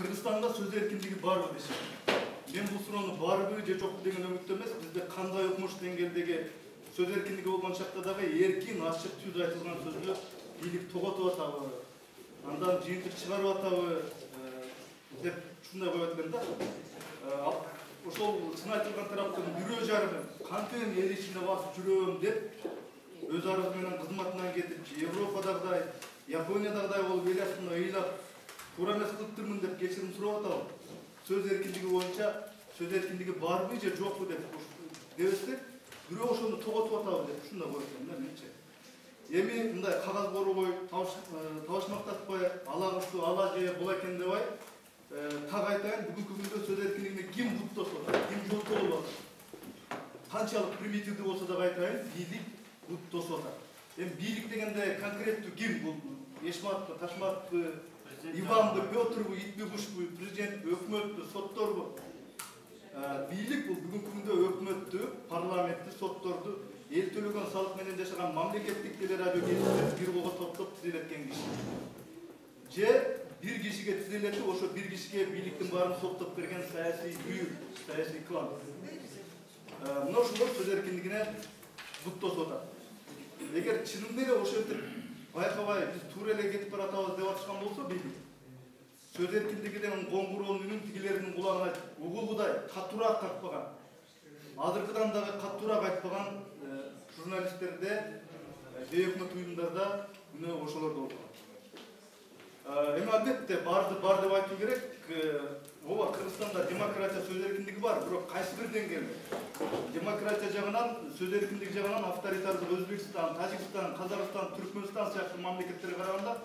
кыргызстанда сөз эркиндиги барбы дешет мен бул суроону барбы же жокпу деген үмүттө эмес бизде кандай укмуш деңгээлдеги сөз эркиндиги болгон чакта дагы эркин ачык түз айтылган сөздү бийлик тоготуп атабы андан жыйынтык чыгарып атабы деп ушундай коет экен да ошол чын айтылган тараптын бирөө жарымы кантип эл ичинде басып жүрөм деп өз арызы менен кызматынан кетип европадагыдай япониядагыдай болуп эл астында ыйлап эмес кылыптырмын деп кечирим сурап атабы сөз эркиндиги боюнча сөз эркиндиги барбы же жокпу деп дебесек бирөө ошону тоготуп атабы деп ушундай коет экен да менчи эми мындай кагаз корубой табышмактатпай ала кызды ала же бул экен дебай так айтайын бүгүнкү күндө сөз эркиндигине ким буттосуп атат ким жолтоо болуп атат канчалык примитивдүү болсо дагы айтайын бийлик бут тосуп атат эми бийлик дегенде конкреттүү ким бул эшматпы ташматпы иванбы петрбу итпи кушпу президентпи өкмөтпү сотторбу бийлик бул бүгүнкү күндө өкмөттү парламентти сотторду эл төлөгөн салык менен жашаган мамлекеттик телерадио келишимди бир колго топтоп тизелеткен киши же бир кишиге тизелетип ошо бир кишиге бийликтин баарын соттоп берген саясий үйүр саясий клан мына ушулар сөз эркиндигине бут тосуп атат эгер чынында эле ошентип байкабай биз туура эле кетип баратабыз деп атышкан болсо бийлик сөз эркиндигинин коңгуроонун тигилердин кулагына угулгудай катуураак какпаган азыркыдан дагы катуураак айтпаган журналисттерде же өкмөт уюмдарда мына ошолор калат эми албетте барды бар деп айтуу керек ооба кыргызстанда демократия сөз эркиндиги бар бирок кайсы бир деңгээлде демократия жагынан сөз эркиндиги жагынан авторитардык өзбекстан тажикстан казакстан түркмөнстан сыяктуу мамлекеттерге караганда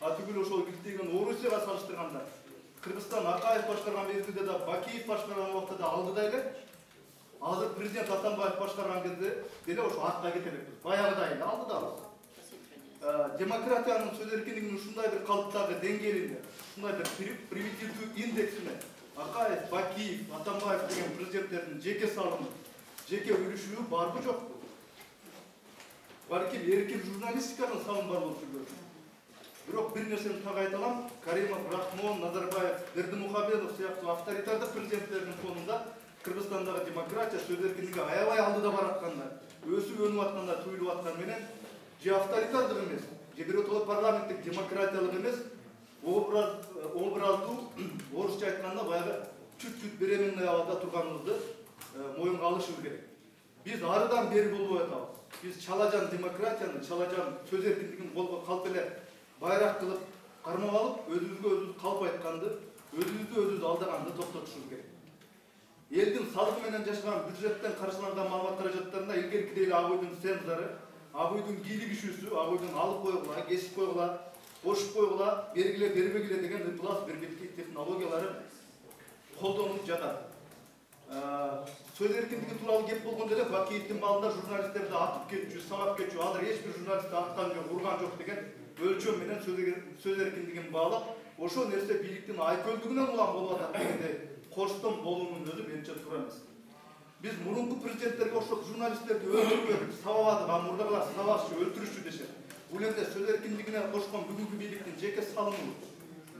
түгүл ошол киртеген орусияга салыштырганда кыргызстан акаев башкарган мезгилде да бакиев башкарган убакта да алдыда эле азыр президент атамбаев башкарган кезде деле ошо артка кете элекпиз баягыдай эле алдыдабыз демократиянын сөз эркиндигинин ушундай бир калыптагы деңгээлинде ушундай бир примитивдүү индексине акаев бакиев атамбаев деген президенттердин жеке салымы жеке үлүшүү барбы жокпу балким эркин журналистиканын салымы бар болушу керек бирок бир нерсени так айта алам каримов рахмон назарбаев бердимухамедов сыяктуу авторитардык президенттердин фонунда кыргызстандагы демократия сөз эркиндиги аябай алдыда баратканда өсүп өнүп атканда туюлуп атканы менен же авторитардык эмес же биротоло парламенттик демократиялык образ образдуу орусча айтканда баягы чуть чуть беременный абалда турганыбызды моюнга алышыбыз керек биз арыдан бери болбой атабыз биз чалажан демократияны чалажан сөз эркиндигин колго калп эле байрак кылып кармап алып өзүбүзгө өзүбүз калп айтканды өзүбүздү өзүбүз алдаганды токтотушубуз керек элдин салыгы менен жашаган бюджеттен каржыланган маалымат каражаттарына илгеркидей эле ак үйдүн кийлик ишүүсү ак үйдүн алып койгула кесип койгула кошуп койгула бергиле бербегиле деген ыплас бирбеткей технологиялары колдонулуп жатат сөз эркиндиги тууралуу кеп болгондо эле бакиевдин балында журналисттерди атып кетчү сабап кетчү азыр эч бир журналистти аткан жок урган жок деген өлчөм менен сөз эркиндигин баалап ошол нерсе бийликтин айкөлдүгүнөн улам болуп атат дегендей корштон болуунун өзү менимче туура биз мурунку президенттерге окшоп журналисттерди өлтүрбөдүк сабабадык а мурдагылар сабашчу өлтүрүшчү дешет бул эмне сөз эркиндигине кошкон бүгүнкү бийликтин жеке салымы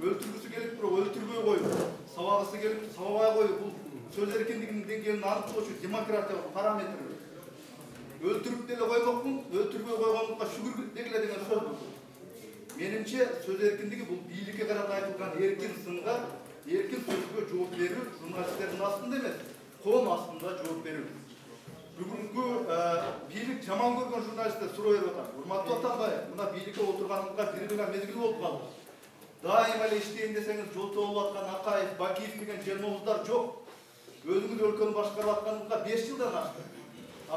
өлтүргүсү келип туруп өлтүрбөй коюп сабагысы келип сабабай коюп бул сөз эркиндигинин деңгээлин аныктоочу демократиялык параметр өлтүрүп деле коймокмун өлтүрбөй койгондукка шүгүр дегиле деген сөз менимче сөз эркиндиги бул бийликке карата айтылган эркин сынга эркин сөзгө жооп берүү журналисттердин астында кон астында жооп берүү бүгүнкү бийлик жаман көргөн журналисттер суроо берип атат урматтуу атамбаев мына бийликке отурганыңызга бир гана мезгил болуп калды дайыма эле иштейин десеңиз жолтоо болуп аткан акаев бакиев деген желмобуздар жок өзүңүз өлкөнү башкарып атканыңызга беш жылдан ашты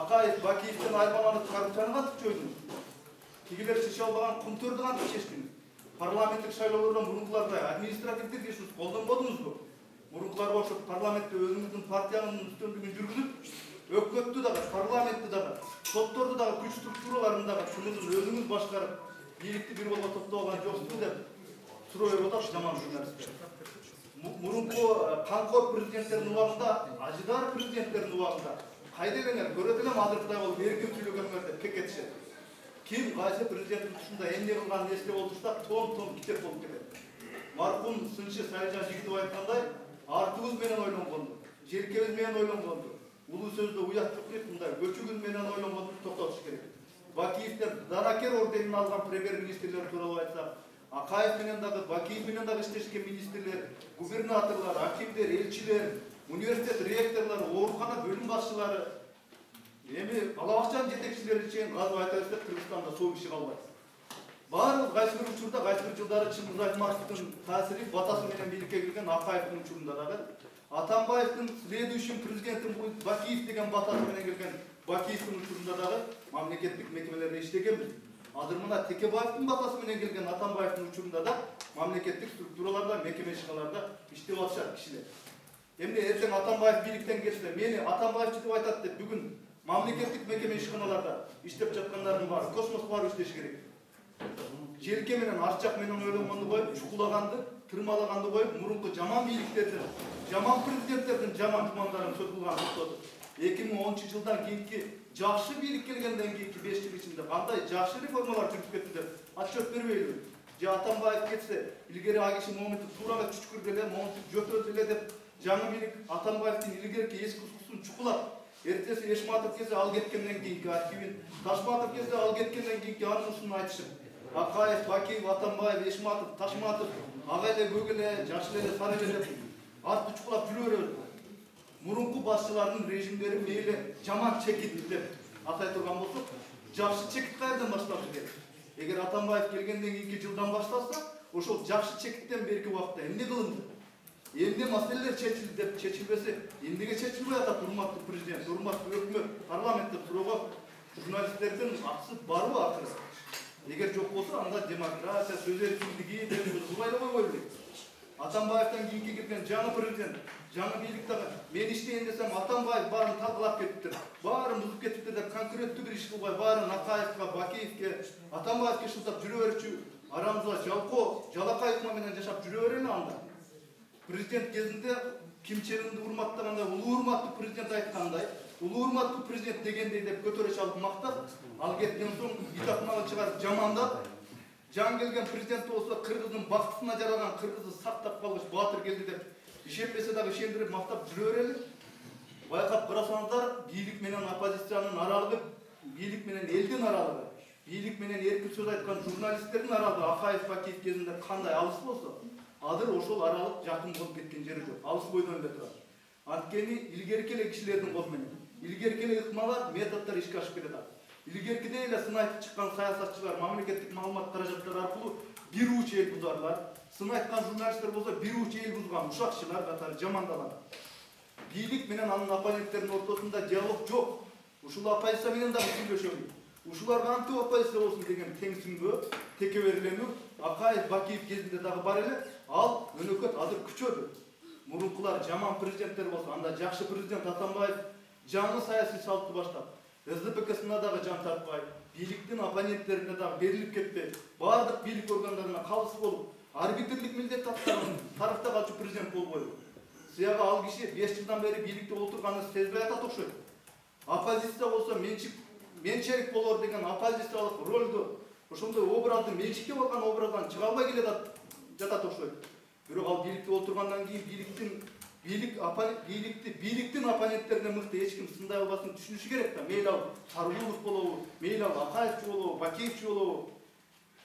акаев бакиевден айырмаланып коррупцияны кантип жойдуңуз тигилер чече албаган кумтөрдү кантип чечтиңиз парламенттик шайлоолордон мурункулардай административдик ресурс колдонбодуңузбу мурункуларга окшоп парламентте өзүңүздүн партиянын үстөмдүгүн жүргүзүп өкмөттү дагы парламентти дагы сотторду дагы күч структураларын дагы чумузун өзүңүз башкарып бийликти бир колго топтоп алган жоксузбу деп суроо берип жаман журналисттер мурунку камкор президенттердин убагында ажыдар президенттердин убагында кайда элеңер көрөт элем азыркыдай болуп эркин сүйлөгөнүңөр деп кекетишет ким кайсы президенттин тушунда эмне кылганын эстеп отурса том том китеп болуп кетет марқұм сыншы сайжан жигитов айткандай артыбыз менен ойлонгонду желкебиз менен ойлонгонду улуу сөздө уят жок дейт мындай көчүгүз менен ойлонгонду токтотуш керек бакиевдер даракер орденин алган премьер министрлер тууралуу айтсак акаев менен дагы бакиев менен дагы иштешкен министрлер губернаторлор акимдер элчилер университет ректорлору оорукана бөлүм башчылары эми балабакчанын жетекчилери чейин казып айта берсек кыргызстанда сол киши калбайт баардык кайсы бир учурда кайсы бир жылдары чыңгыз айтматовдун таасири батасы менен бийликке кирген акаевдин учурунда дагы атамбаевдин следующим президентим будет бакиев деген батасы менен келген бакиевдин учурунда дагы мамлекеттик мекемелерде иштегенбиз. Азыр мына текебаевдин батасы менен келген атамбаевдин учурунда да мамлекеттик структураларда мекеме ишканаларда иштеп атышат кишилер. Эмне эртең атамбаев бийликтен кетсе мени атамбаевчы деп айтат деп бүгүн мамлекеттик мекеме ишканаларда иштеп жаткандардын баары космос барып иштеш керек. Желке менен арчак менен ойлонгонду коюп чукулаганды тырмалаганды коюп мурунку жаман бийликтердин жаман президенттердин жаман тумандарын сөз кылганды токтотуп эки миң онунчу жылдан кийинки жакшы бийлик келгенден кийинки беш жыл ичинде кандай жакшы реформалар жүрүп кетти деп отчет бербейлиби же атамбаев кетсе илгери ал киши моминтип туура эле чүчкүрдү эле моминтип жөтөдү эле деп жаңы бийлик атамбаевдин илгерки эски укуктун чукулап эртеси эшматов келсе ал кеткенден кийинки архивин ташматов келсе ал кеткенден кийинки анысын айтышып акаев бакиев атамбаев эшматов ташматов ага эле көк эле жакшы эле сары эле деп артты чукулап жүрө мурунку башчылардын режимдери мейли жаман чекит деп атай турган болсок жакшы чекит каерден башталышы керек эгер атамбаев келгенден кийинки жылдан башталса ошол жакшы чекиттен берки убакытта эмне кылынды? Эмне маселелер чечилди деп чечилбесе эмнеге чечилбей атат урматтуу президент урматтуу өкмөт парламент деп суроого журналисттердин акысы барбы акыры эгер жок болсо анда демократия сөз деп кылбай эле койбой белек атамбаевден кийинки кирген жаңы президент жаңы бийлик дагы мен иштейин десем атамбаев баарын талкалап кетиптир баарын бузуп кетиптир деп конкреттүү бир иш кылбай баарын акаевке бакиевке атамбаевке шылтап жүрө берчү арамызда жалкоо жалакай ыкма менен жашап жүрө берели анда? Президент кезинде ким чен ынды урматтагандай улуу урматтуу президент айткандай улуу урматтуу президент дегендей деп көтөрө чалып мактап ал кеткен соң битакмагын чыгарып жамандап жаңы келген президент болсо кыргыздын бактысына жаралган кыргызды сактап калгыч баатыр келди деп ишенбесе дагы ишендирип мактап жүрө берели байкап карасаңыздар бийлик менен оппозициянын аралыгы бийлик менен элдин аралыгы бийлик менен эркин сөз айткан журналисттердин аралыгы акаев бакиев кезинде кандай алыс болсо азыр ошол аралык жакын болуп кеткен жери жок алыс бойдон эле турат анткени илгерки эле кишилердин колу менен илгерки эле ыкмалар методдор ишке ашып келатат илгеркидей эле сын айтып чыккан саясатчылар мамлекеттик маалымат каражаттары аркылуу бир уч эл бузарлар сын айткан журналисттер болсо бир уч эл бузган ушакчылар катары жамандалат бийлик менен анын оппоненттеринин ортосунда диалог жок ушул оппозиция менен дагы сүйлөшөлү ушуларга антип оппозиция болсун деген тең сүңгөө текеберленүү акаев бакиев кезинде дагы бар эле ал өнөкөт азыр күчөдү мурункулар жаман президенттер болсо анда жакшы президент атамбаев жаңы саясий салтты баштап сдпксына дагы жан тартпай бийликтин оппоненттерине дагы берилип кетпей баардык бийлик органдарына калыс болуп арбитрлик милдет аткарып тарыхта калчу президент болбойбу сияга ал киши беш жылдан бери бийликте отурганын сезбей атат окшойт оппозиция болсо менчик менчерик болор деген оппозициялык ролду ошондой образды менчиктеп алган образдан чыга албай келатат жатат окшойт бирок ал бийликте отургандан кийин бийликтин бийлик бийликти бийликтин оппоненттерине мыкты эч ким сындай албасын түшүнүшү керек да мейли ал сарыгулов болобу мейли ал акаевчи болобу бакиевчи болобу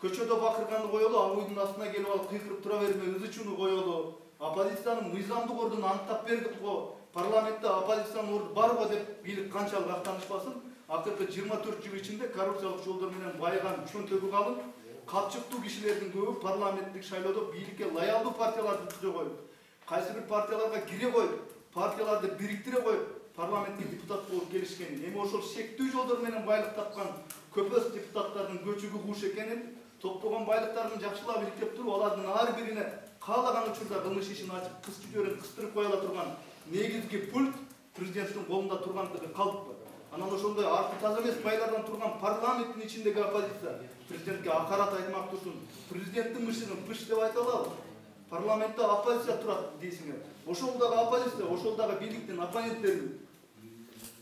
көчөдө бакырганды коелу абуйдун астына келип алып кыйкырып тура берме ызы чууну коелу оппозициянын мыйзамдык ордун аныктап бердик го парламентте оппозициянын орду бар го деп бийлик канчалык актанышпасын акыркы жыйырма төрт жыл ичинде коррупциялык жолдор менен байыган чөнтөгү калын капчыктуу кишилердин көбү парламенттик шайлоодо бийликке лоялдуу партияларды түзө коюп кайсы бир партияларга кире коюп партияларды бириктире коюп парламентке депутат болуп келишкен эми ошол шектүү жолдор менен байлык тапкан көпөс депутаттардын көчүгү куш экенин топтогон байлыктарын жакшылап иликтеп туруп алардын ар бирине каалаган учурда кылмыш ишин ачып кыз жиберип кыстырып кое ала турган негизги пульт президенттин колунда тургандыгы калыппы анан ошондой арты таза эмес байлардан турган парламенттин ичиндеги оппозиция президентке акарат айтмак турсун президенттин мышыгын пыш деп айта алабы парламентте оппозиция дейсиңер ошол дагы оппозиция ошол дагы бийликтин оппоненттери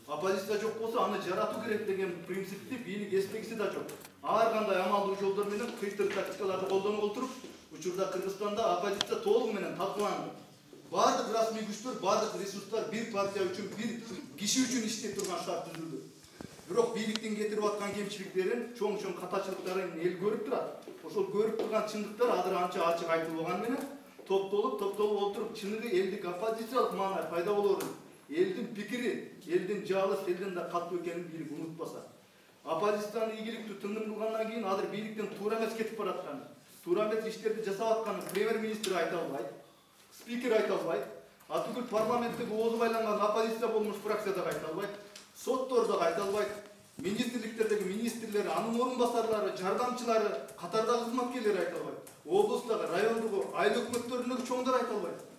оппозиция жок болсо аны жаратуу керек деген принципти бийлик эстегиси да жок ар кандай амалдуу жолдор менен кыйтыр тактикаларды колдонуп отуруп учурда кыргызстанда оппозиция толугу менен талкаланды баардык расмий күчтөр баардык ресурстар бир партия үчүн бир киши үчүн иштей турган шарт түзүлдү. Бирок бийликтин кетирип аткан кемчиликтерин чоң чоң катачылыктарын эл көрүп турат. Ошол көрүп турган чындыктар азыр анча ачык айтылбаган менен топтолуп топтолуп олтуруп чыныгы элдик оппозициялык маанай пайда болоорун элдин пикири элдин жаалыс элден да катуу экенин бийлик унутпаса оппозициянын ийгиликтүү тындым кылгандан кийин азыр бийликтен туура эмес кетип баратканын туура эмес иштерди жасап атканын премьер министр айта албайт спикер айта албайт атүгүл парламенттеги оозу байланган оппозиция болмуш фракция дагы айта албайт соттор дагы айта албайт министрликтердеги министрлер анын орун басарлары жардамчылары катардагы кызматкерлер айта албайт облустагы райондогу айыл өкмөттөрүндөгү чоңдор айта албайт